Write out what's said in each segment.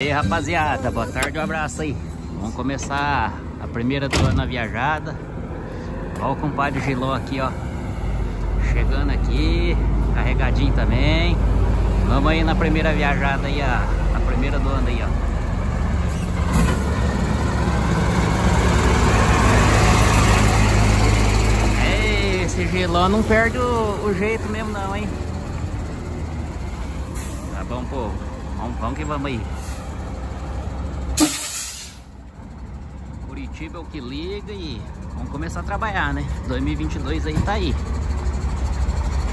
E aí rapaziada, boa tarde, um abraço aí. Vamos começar a primeira do ano na viajada. Olha o compadre Giló aqui, ó. Chegando aqui, carregadinho também. Vamos aí na primeira viajada aí, a, a primeira do ano aí, ó. Ei, Esse Giló não perde o, o jeito mesmo não, hein? Tá bom, povo Vamos, vamos que vamos aí Curitiba é o que liga e vamos começar a trabalhar, né? 2022 aí tá aí.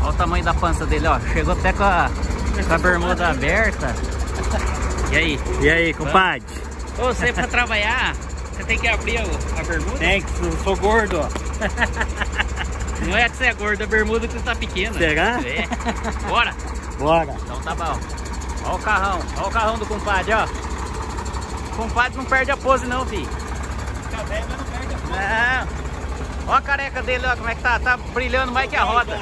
Olha o tamanho da pança dele, ó. Chegou até com a, com a bermuda aberta. E aí? E aí, compadre? Ô, você pra trabalhar, você tem que abrir a, a bermuda? Tem que eu sou gordo, ó. Não é que você é gordo, a bermuda que você tá pequena. Será? É. Bora? Bora. Então tá bom. Olha o carrão, olha o carrão do compadre, ó. O compadre não perde a pose não, filho. Fica velho, mas não perde a foto. Não. Olha a careca dele, ó, como é que tá? Tá brilhando mais que a roda.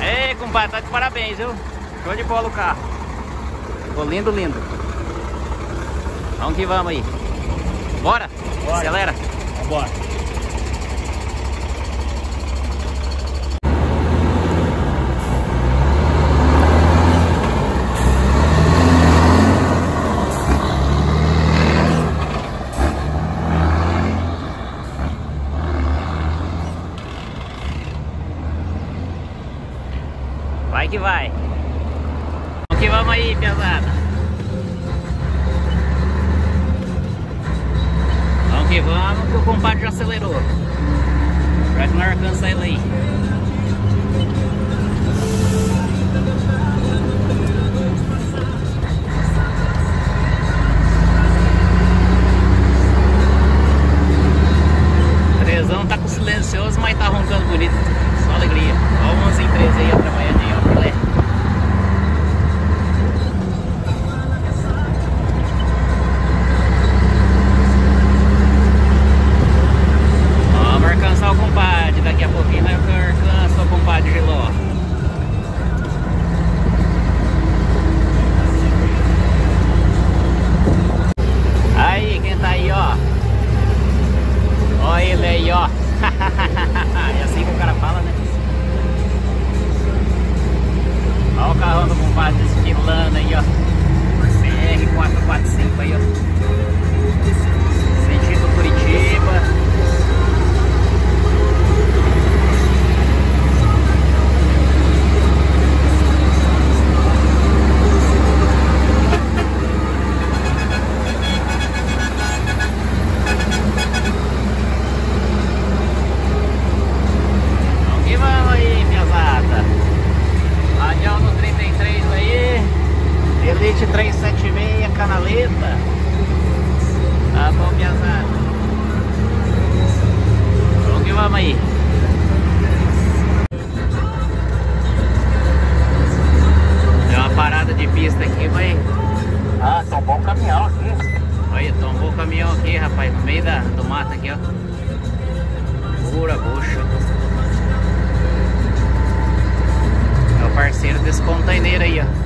Ei, compadre, tá de parabéns, viu? Show de bola o carro. Ficou lindo, lindo. Vamos que vamos aí. Bora? Bora. Acelera. Vambora. Vai que vai. Vamos que vamos aí, pesada. Vamos que vamos, que o compadre já acelerou. Pra que não alcança ele aí. Aí, ó. é assim que o cara fala, né? Olha o carrão do compadre desfilando aí, ó. CR445 aí, ó. Elite 376, canaleta. Tá bom, pesada. Vamos que vamos aí. Deu uma parada de pista aqui, mas. Ah, tombou um caminhão aqui. Olha, tombou o caminhão aqui, rapaz, no meio da, do mato aqui, ó. Pura bucha. É o parceiro desse container aí, ó.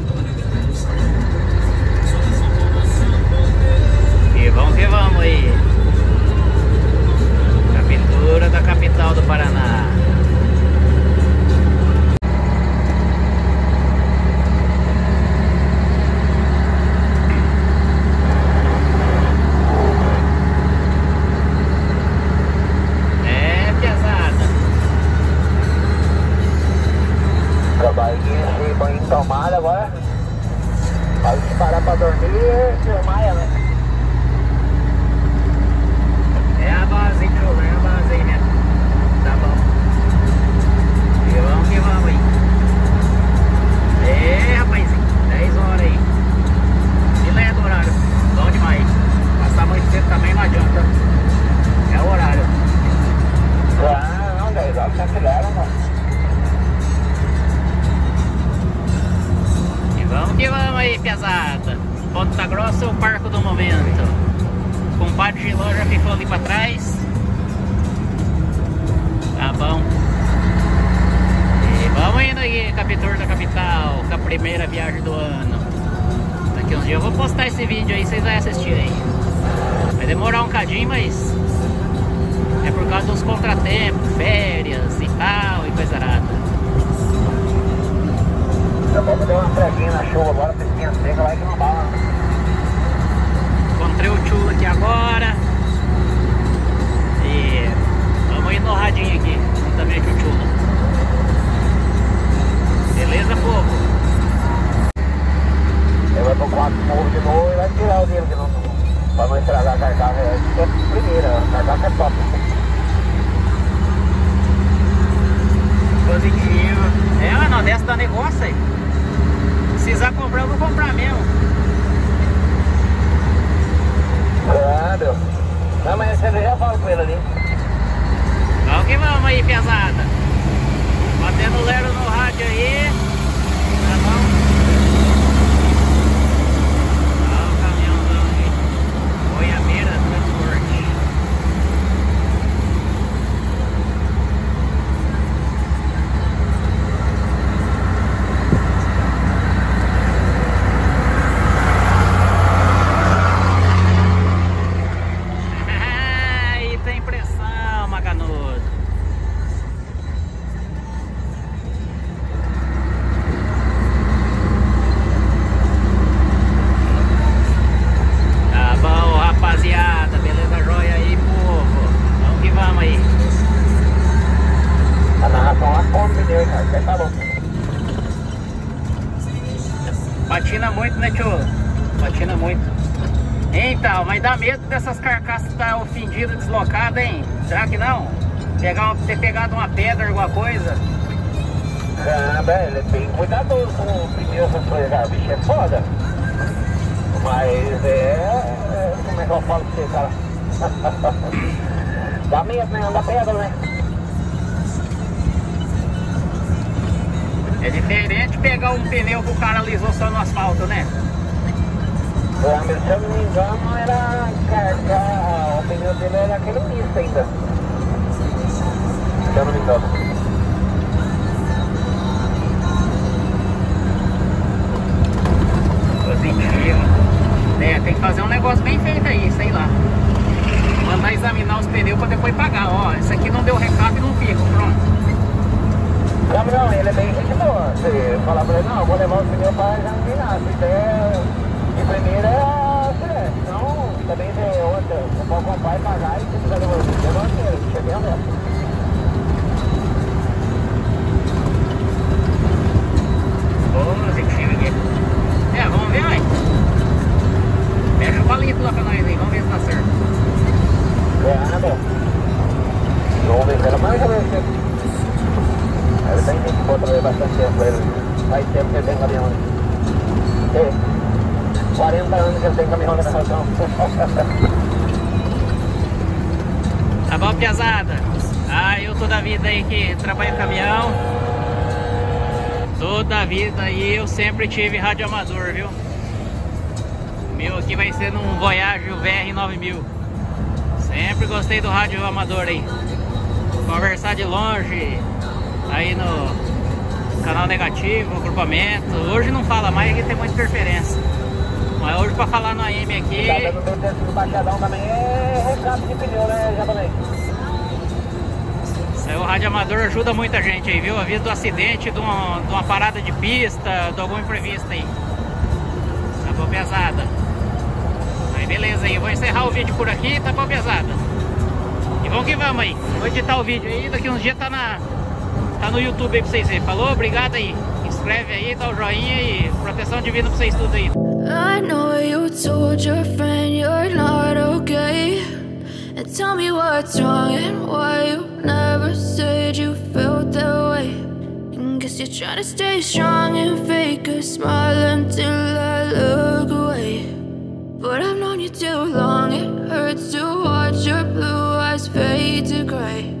pesada. Ponta Grossa ou Parco do Momento? O compadre Giló já ficou ali pra trás. Tá bom. E vamos indo aí, Capitor da Capital, com a primeira viagem do ano. Daqui uns dias eu vou postar esse vídeo aí, vocês vão assistir aí. Vai demorar um cadinho, mas é por causa dos contratempos, férias e tal, e coisa arada. Eu vou dar uma freguinha na chuva agora, piscinha seca, vai que não bala. Encontrei o Chulo aqui agora. E negócio aí. Precisar comprar, eu vou comprar mesmo. Claro. Não, mas você já fala com ele ali. Vamos que vamos aí, pesada. Batendo lero no rádio aí. Tá bom? Olha o caminhãozão aí. Goiabeira Transporte. Aí tem pressão, Maganudo. Tá bom, rapaziada. Beleza, joia aí, povo. Vamos que vamos aí. A narração lá come pneu, cara. Você tá louco. Patina muito, né, tio? Patina muito. Então, mas dá medo dessas carcaças estar ofendidas, deslocadas, hein? Será que não? Pegar uma- ter pegado uma pedra, alguma coisa? Ah, ele é bem cuidadoso com o pneu, cara. O bicho é foda. Mas é. é como é que eu falo pra você, cara? Dá medo, né? Anda pedra, né? É diferente pegar um pneu que o cara alisou só no asfalto, né? Ah, mas se eu não me engano, era carga. O pneu dele era aquele misto ainda. Se eu não me engano. Positivo. É, tem que fazer um negócio bem feito aí, sei lá. Mandar examinar os pneus pra depois pagar. Ó, isso aqui não deu recado e não fica, pronto. Não, não, ele é bem boa. Você falar pra ele, não, eu vou levar o pneu pra examinar. Se der de primeira, é, senão também tem outra. Você pode comprar e pagar e se quiser devolver mesmo. Positivo aqui. É, vamos ver, aí. Fecha o palito lá pra nós aí, vamos ver se tá certo. Nada. Vamos ver, cara, mais ou menos. Ele tem boa também bastante tempo. Ele faz tempo que ele tem caminhão. É. 40 anos que ele tem caminhão na narração. Tá bom, piazada? Ah, eu toda vida aí que trabalho em caminhão. Toda vida aí eu sempre tive rádio amador, viu? O meu aqui vai ser num Voyage VR 9000. Sempre gostei do rádio amador aí. Conversar de longe, aí no canal negativo, agrupamento. Hoje não fala mais que tem muita interferência. Mas hoje pra falar no AM aqui. Meio do baixadão também é recado de pneu, né, japonês? Aí o rádio amador ajuda muita gente aí, viu? Avisa do acidente, de uma, de uma parada de pista, de algum imprevisto aí. Tá bom, pesada? Aí beleza aí, vou encerrar o vídeo por aqui, tá bom, pesada? E vamos que vamos aí. Vou editar o vídeo aí, daqui uns dias tá na. Tá no YouTube aí pra vocês verem. Falou? Obrigado aí. Inscreve aí, dá o joinha e proteção divina pra vocês tudo aí. I know you told your friend you're not okay. And tell me what's wrong and why you never said you felt that way. Guess you're trying to stay strong and fake a smile until I look away. But I've known you too long, it hurts to watch your blue eyes fade to gray.